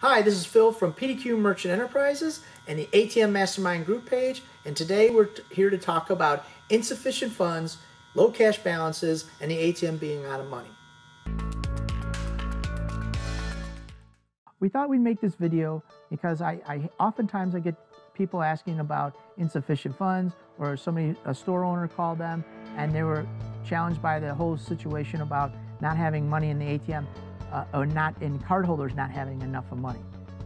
Hi, this is Phil from PDQ Merchant Enterprises and the ATM Mastermind group page, and today we're here to talk about insufficient funds, low cash balances, and the ATM being out of money. We thought we'd make this video because I, I oftentimes I get people asking about insufficient funds or somebody, a store owner called them and they were challenged by the whole situation about not having money in the ATM uh, or not in cardholders not having enough of money.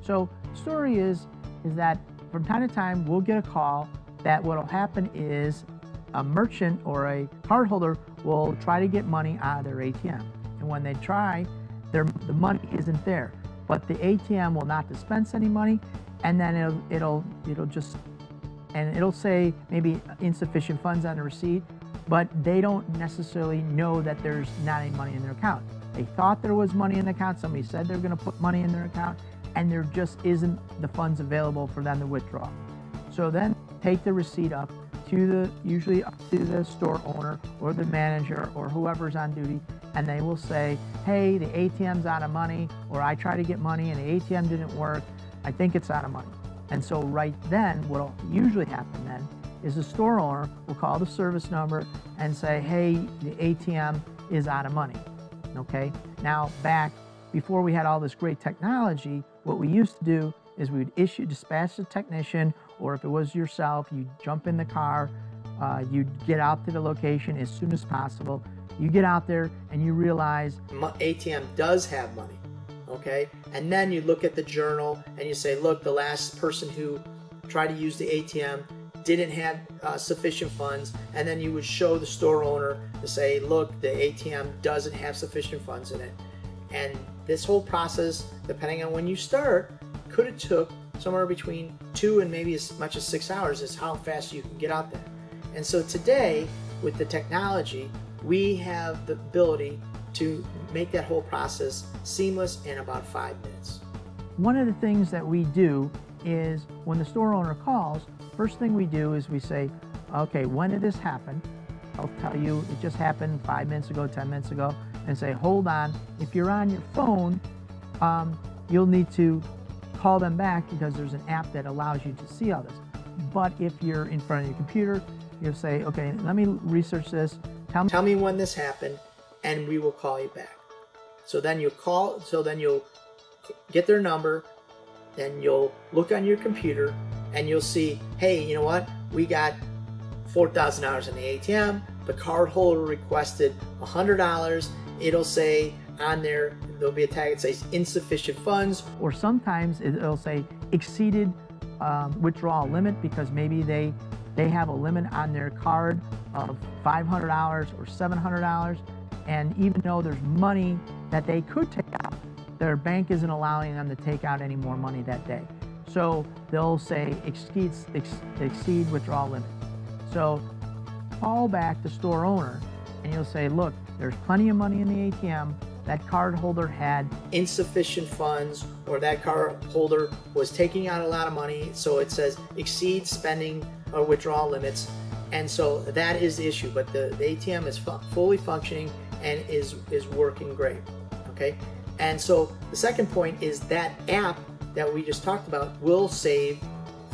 So story is, is that from time to time we'll get a call that what'll happen is a merchant or a cardholder will try to get money out of their ATM. And when they try, their, the money isn't there. But the ATM will not dispense any money and then it'll, it'll, it'll just, and it'll say maybe insufficient funds on the receipt, but they don't necessarily know that there's not any money in their account. They thought there was money in the account. Somebody said they're going to put money in their account, and there just isn't the funds available for them to withdraw. So then take the receipt up to the usually up to the store owner or the manager or whoever's on duty, and they will say, "Hey, the ATM's out of money," or "I tried to get money and the ATM didn't work. I think it's out of money." And so right then, what'll usually happen then is the store owner will call the service number and say, "Hey, the ATM is out of money." Okay? Now, back before we had all this great technology, what we used to do is we would issue, dispatch the technician, or if it was yourself, you'd jump in the car, uh, you'd get out to the location as soon as possible. You get out there and you realize ATM does have money, okay? And then you look at the journal and you say, look, the last person who tried to use the ATM didn't have uh, sufficient funds, and then you would show the store owner to say, look, the ATM doesn't have sufficient funds in it. And this whole process, depending on when you start, could have took somewhere between two and maybe as much as six hours is how fast you can get out there. And so today, with the technology, we have the ability to make that whole process seamless in about five minutes. One of the things that we do is when the store owner calls, First thing we do is we say, okay, when did this happen? I'll tell you, it just happened five minutes ago, 10 minutes ago, and say, hold on. If you're on your phone, um, you'll need to call them back because there's an app that allows you to see all this. But if you're in front of your computer, you'll say, okay, let me research this. Tell me, tell me when this happened, and we will call you back. So then you'll call, so then you'll get their number, then you'll look on your computer and you'll see, hey, you know what? We got $4,000 in the ATM. The card holder requested $100. It'll say on there, there'll be a tag that says insufficient funds. Or sometimes it'll say exceeded um, withdrawal limit because maybe they they have a limit on their card of $500 or $700 and even though there's money that they could take out their bank isn't allowing them to take out any more money that day so they'll say exceed, exceed withdrawal limit. So call back the store owner and you'll say, look, there's plenty of money in the ATM. That card holder had insufficient funds or that card holder was taking out a lot of money. So it says exceed spending or withdrawal limits. And so that is the issue. But the, the ATM is fu fully functioning and is, is working great. Okay. And so the second point is that app that we just talked about will save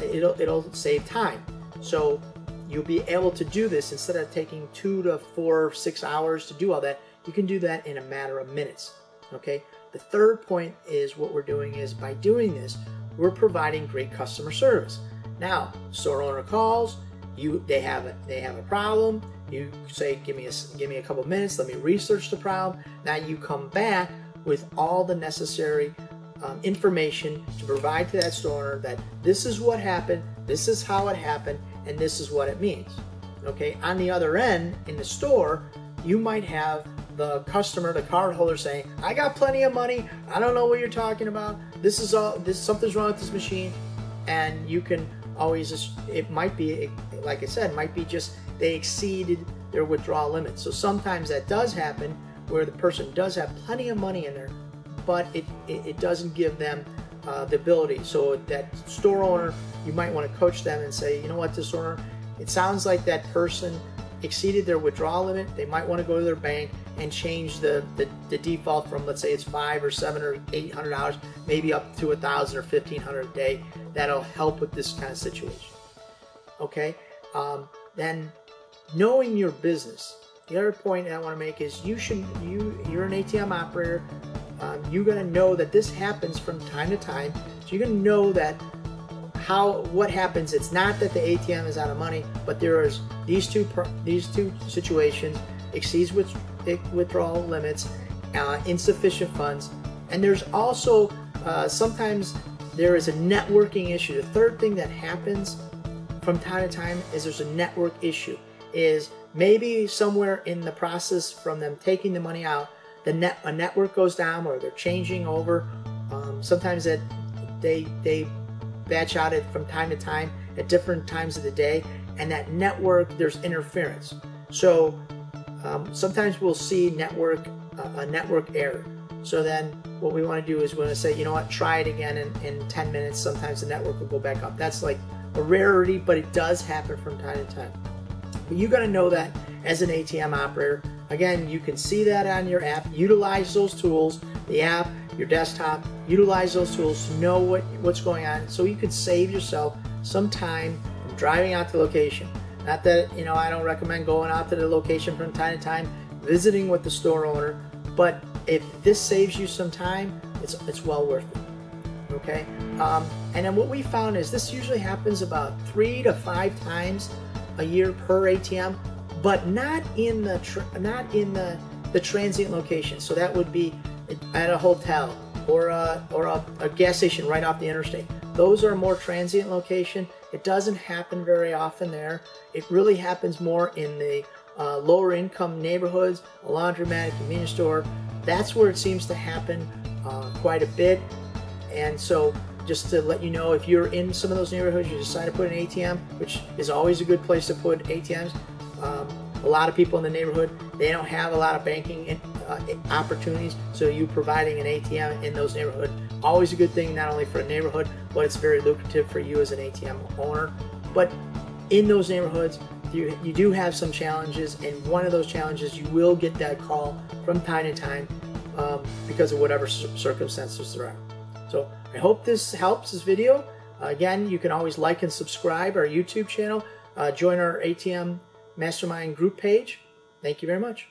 it'll it'll save time. So you'll be able to do this instead of taking two to four, six hours to do all that. You can do that in a matter of minutes. Okay. The third point is what we're doing is by doing this, we're providing great customer service. Now, store owner calls, you they have a they have a problem. You say, give me a give me a couple minutes. Let me research the problem. Now you come back with all the necessary um, information to provide to that store owner that this is what happened, this is how it happened, and this is what it means. Okay, on the other end, in the store, you might have the customer, the cardholder saying, I got plenty of money, I don't know what you're talking about, this is all, this something's wrong with this machine, and you can always, it might be, like I said, might be just they exceeded their withdrawal limit. So sometimes that does happen where the person does have plenty of money in there but it, it, it doesn't give them uh, the ability. So that store owner, you might want to coach them and say, you know what, this owner, it sounds like that person exceeded their withdrawal limit. They might want to go to their bank and change the, the, the default from let's say it's five or seven or eight hundred dollars, maybe up to a thousand or fifteen hundred a day. That'll help with this kind of situation. Okay, um, then knowing your business. The other point I want to make is you should you you're an ATM operator. Um, you're gonna know that this happens from time to time. So you're gonna know that how what happens. It's not that the ATM is out of money, but there is these two these two situations exceeds with, withdrawal limits, uh, insufficient funds, and there's also uh, sometimes there is a networking issue. The third thing that happens from time to time is there's a network issue. Is maybe somewhere in the process from them taking the money out, the net a network goes down or they're changing over. Um, sometimes that they they batch out it from time to time at different times of the day, and that network there's interference. So um, sometimes we'll see network uh, a network error. So then what we want to do is we want to say, you know what, try it again in, in 10 minutes. Sometimes the network will go back up. That's like a rarity, but it does happen from time to time. But you got to know that as an ATM operator. Again, you can see that on your app. Utilize those tools, the app, your desktop. Utilize those tools to know what, what's going on so you can save yourself some time from driving out to location. Not that, you know, I don't recommend going out to the location from time to time, visiting with the store owner, but if this saves you some time, it's, it's well worth it. Okay? Um, and then what we found is this usually happens about three to five times a year per ATM, but not in the not in the the transient location. So that would be at a hotel or a, or a, a gas station right off the interstate. Those are more transient location. It doesn't happen very often there. It really happens more in the uh, lower income neighborhoods, a laundromat, a convenience store. That's where it seems to happen uh, quite a bit. And so just to let you know, if you're in some of those neighborhoods, you decide to put an ATM, which is always a good place to put ATMs. Um, a lot of people in the neighborhood, they don't have a lot of banking uh, opportunities, so you providing an ATM in those neighborhoods always a good thing not only for a neighborhood, but it's very lucrative for you as an ATM owner. But in those neighborhoods, you, you do have some challenges, and one of those challenges you will get that call from time to time um, because of whatever circumstances there are. So I hope this helps this video. Uh, again, you can always like and subscribe our YouTube channel. Uh, join our ATM Mastermind group page. Thank you very much.